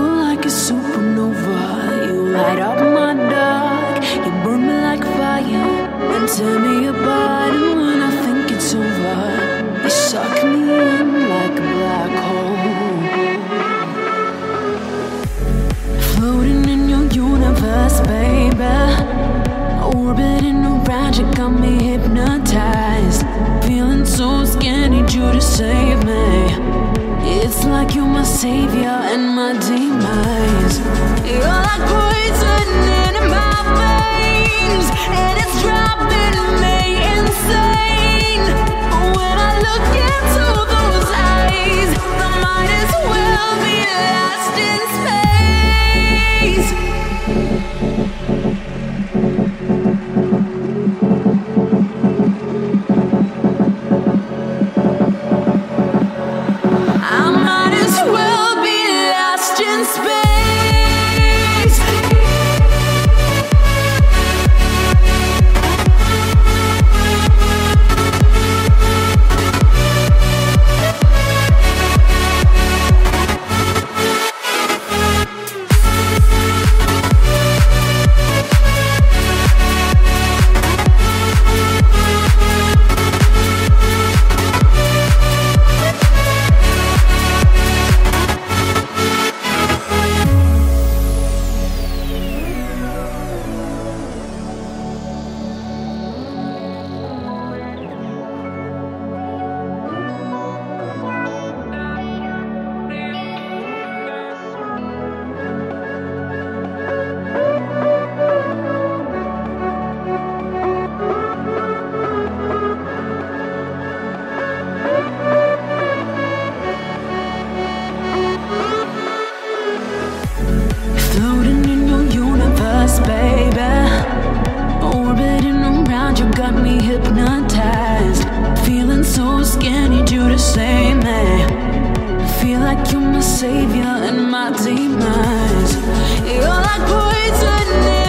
like a supernova. You light up my dark. You burn me like fire and tear me apart. When I think it's over, you suck me in like a black hole. Floating in your universe, baby. Orbiting around, you got me hypnotized. Like you're my savior and my demise. You're like space. Around, you got me hypnotized. Feeling so scared, need you to save me. Feel like you're my savior and my demise. You're like poison